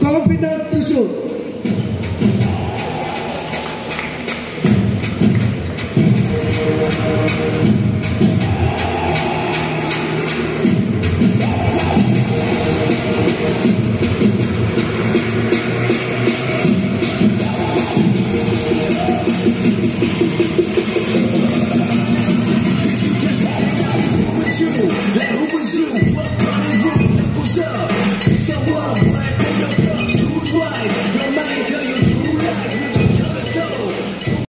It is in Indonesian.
Confidence Trisur. Let you?